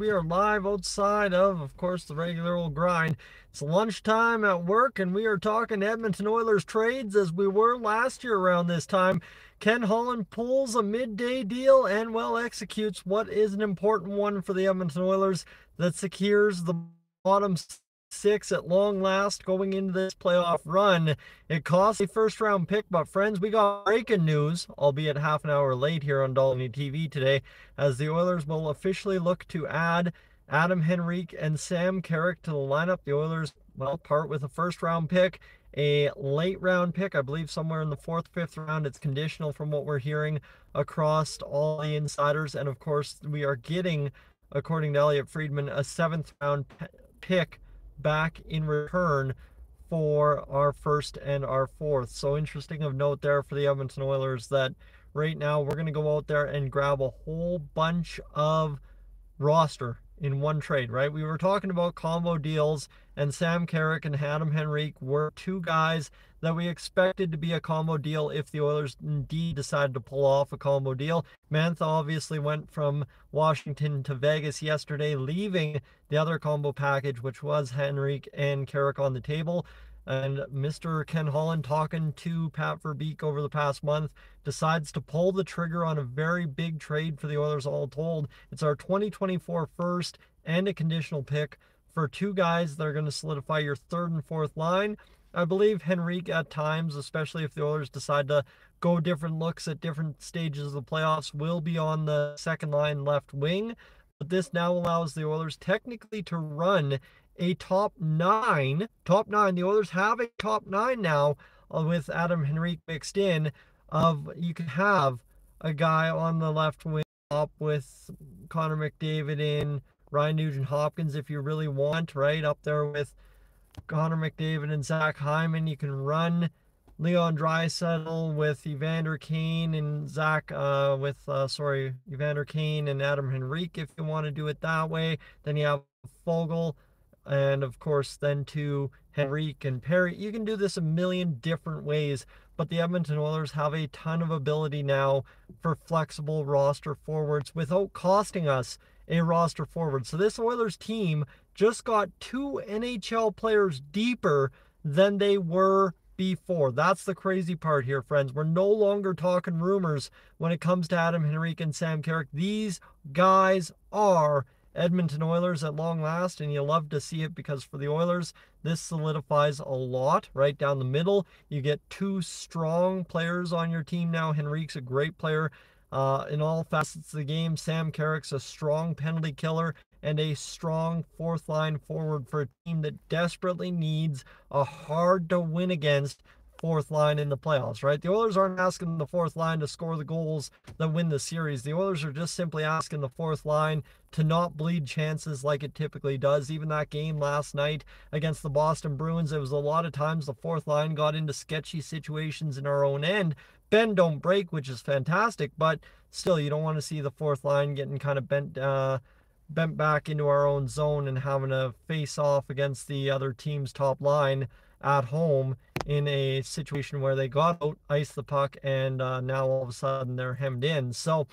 we are live outside of, of course, the regular old grind. It's lunchtime at work, and we are talking Edmonton Oilers trades as we were last year around this time. Ken Holland pulls a midday deal and well executes what is an important one for the Edmonton Oilers that secures the bottom six at long last going into this playoff run. It cost a first round pick, but friends, we got breaking news, albeit half an hour late here on Dolynny TV today, as the Oilers will officially look to add Adam Henrique and Sam Carrick to the lineup. The Oilers, well, part with a first round pick, a late round pick, I believe somewhere in the fourth, fifth round. It's conditional from what we're hearing across all the insiders. And of course, we are getting, according to Elliotte Friedman, a seventh round pick back in return for our first and our fourth. So interesting of note there for the Edmonton Oilers that right now we're going to go out there and grab a whole bunch of roster in one trade, right? We were talking about combo deals, and Sam Carrick and Adam Henrique were two guys that we expected to be a combo deal if the Oilers indeed decided to pull off a combo deal. Mantha obviously went from Washington to Vegas yesterday, leaving the other combo package, which was Henrique and Carrick on the table. And Mr. Ken Holland, talking to Pat Verbeek over the past month, decides to pull the trigger on a very big trade for the Oilers, all told. It's our 2024 first and a conditional pick for two guys that are going to solidify your third and fourth line. I believe Henrique at times, especially if the Oilers decide to go different looks at different stages of the playoffs, will be on the second line left wing. But this now allows the Oilers technically to run a top nine. Top nine. The Oilers have a top nine now uh, with Adam Henrique mixed in. Of you can have a guy on the left wing up with Connor McDavid in Ryan Nugent Hopkins if you really want, right? Up there with Connor McDavid and Zach Hyman. You can run Leon Draisaitl with Evander Kane and Zach uh, with uh, sorry Evander Kane and Adam Henrique if you want to do it that way. Then you have Foegele and of course then to Henrique and Perry. You can do this a million different ways, but the Edmonton Oilers have a ton of ability now for flexible roster forwards without costing us a roster forward. So this Oilers team just got two NHL players deeper than they were before. That's the crazy part here, friends. We're no longer talking rumors when it comes to Adam Henrique and Sam Carrick. These guys are Edmonton Oilers at long last, and you love to see it because for the Oilers, this solidifies a lot right down the middle. You get two strong players on your team now. Henrique's a great player uh, in all facets of the game. Sam Carrick's a strong penalty killer and a strong fourth line forward for a team that desperately needs a hard to win against fourth line in the playoffs, right? The Oilers aren't asking the fourth line to score the goals that win the series. The Oilers are just simply asking the fourth line to not bleed chances like it typically does. Even that game last night against the Boston Bruins, it was a lot of times the fourth line got into sketchy situations in our own end. Bend don't break, which is fantastic, but still, you don't want to see the fourth line getting kind of bent. Uh, bent back into our own zone and having to face off against the other team's top line at home in a situation where they got out, ice the puck, and uh, now all of a sudden they're hemmed in. So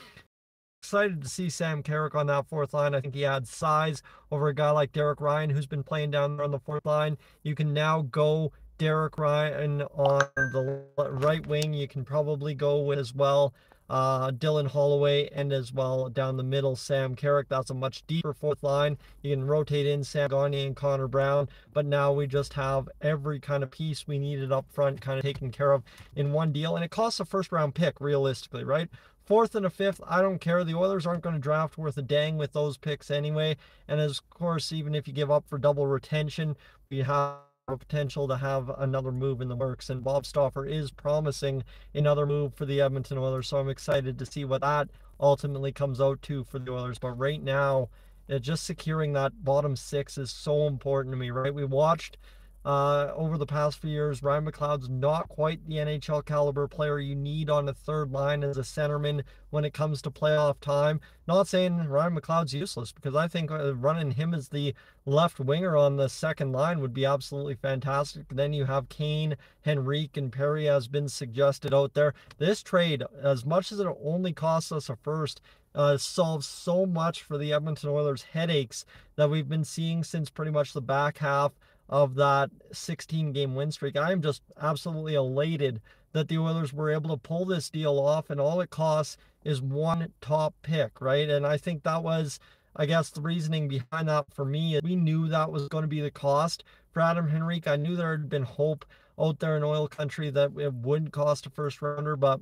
excited to see Sam Carrick on that fourth line. I think he adds size over a guy like Derek Ryan, who's been playing down there on the fourth line. You can now go Derek Ryan on the right wing. You can probably go with as well uh, Dylan Holloway, and as well down the middle, Sam Carrick. That's a much deeper fourth line. You can rotate in Sam Gagner and Connor Brown, but now we just have every kind of piece we needed up front kind of taken care of in one deal, and it costs a first round pick realistically, right? Fourth and a fifth, I don't care. The Oilers aren't going to draft worth a dang with those picks anyway. And of course, even if you give up for double retention, we have potential to have another move in the works. And Bob Stauffer is promising another move for the Edmonton Oilers. So I'm excited to see what that ultimately comes out to for the Oilers. But right now, just securing that bottom six is so important to me, right? We watched uh, over the past few years. Ryan McLeod's not quite the NHL caliber player you need on the third line as a centerman when it comes to playoff time. Not saying Ryan McLeod's useless because I think uh, running him as the left winger on the second line would be absolutely fantastic. Then you have Kane, Henrique, and Perry has been suggested out there. This trade, as much as it only costs us a first, uh, solves so much for the Edmonton Oilers headaches that we've been seeing since pretty much the back half of that 16 game win streak. I am just absolutely elated that the Oilers were able to pull this deal off, and all it costs is one top pick, right? And I think that was, I guess, the reasoning behind that for me. We knew that was going to be the cost for Adam Henrique. I knew there had been hope out there in oil country that it wouldn't cost a first rounder, but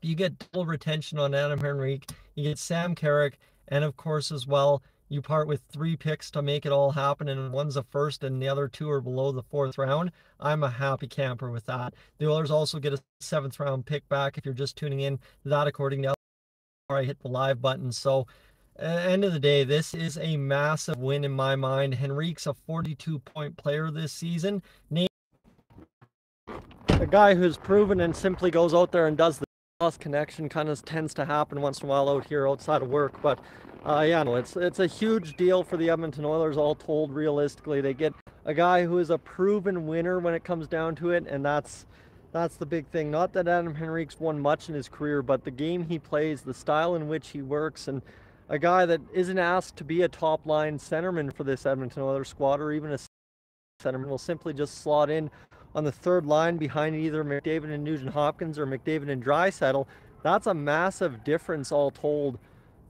you get double retention on Adam Henrique, you get Sam Carrick, and of course, as well, you part with three picks to make it all happen, and one's a first, and the other two are below the fourth round. I'm a happy camper with that. The Oilers also get a seventh round pick back if you're just tuning in. That, according to I hit the live button. So, end of the day, this is a massive win in my mind. Henrique's a 42 point player this season. Name a guy who's proven and simply goes out there and does the connection kind of tends to happen once in a while out here outside of work, but uh, yeah, no, it's it's a huge deal for the Edmonton Oilers. All told, realistically, they get a guy who is a proven winner when it comes down to it, and that's that's the big thing. Not that Adam Henrique's won much in his career, but the game he plays, the style in which he works, and a guy that isn't asked to be a top line centerman for this Edmonton Oilers squad or even a centerman will simply just slot in on the third line behind either McDavid and Nugent Hopkins or McDavid and Draisaitl. That's a massive difference all told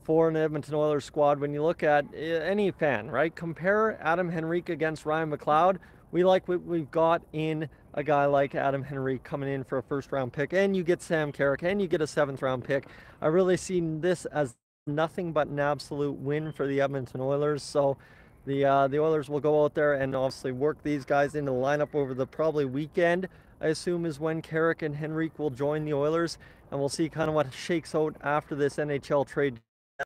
for an Edmonton Oilers squad when you look at eh, any fan, right? Compare Adam Henrique against Ryan McLeod. We like what we've got in a guy like Adam Henrique coming in for a first round pick, and you get Sam Carrick, and you get a seventh round pick. I really see this as nothing but an absolute win for the Edmonton Oilers. So the uh, the Oilers will go out there and obviously work these guys into the lineup over the probably weekend. I assume is when Carrick and Henrique will join the Oilers, and we'll see kind of what shakes out after this NHL trade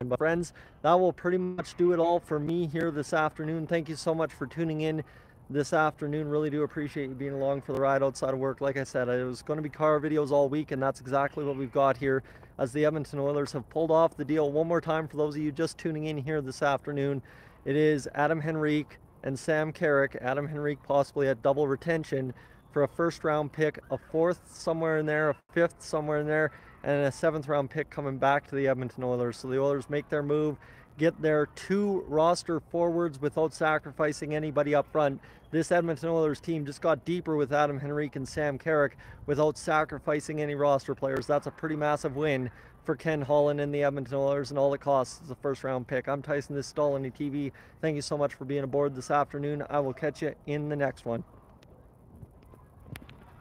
but friends, that will pretty much do it all for me here this afternoon. Thank you so much for tuning in this afternoon. Really do appreciate you being along for the ride outside of work. Like I said, it was going to be car videos all week, and that's exactly what we've got here as the Edmonton Oilers have pulled off the deal. One more time for those of you just tuning in here this afternoon, it is Adam Henrique and Sam Carrick. Adam Henrique possibly at double retention for a first round pick, a fourth somewhere in there, a fifth somewhere in there, and a seventh round pick coming back to the Edmonton Oilers. So the Oilers make their move, get their two roster forwards without sacrificing anybody up front. This Edmonton Oilers team just got deeper with Adam Henrique and Sam Carrick without sacrificing any roster players. That's a pretty massive win for Ken Holland and the Edmonton Oilers, and all it costs is a first round pick. I'm Tyson, this is Dolynny TV. Thank you so much for being aboard this afternoon. I will catch you in the next one.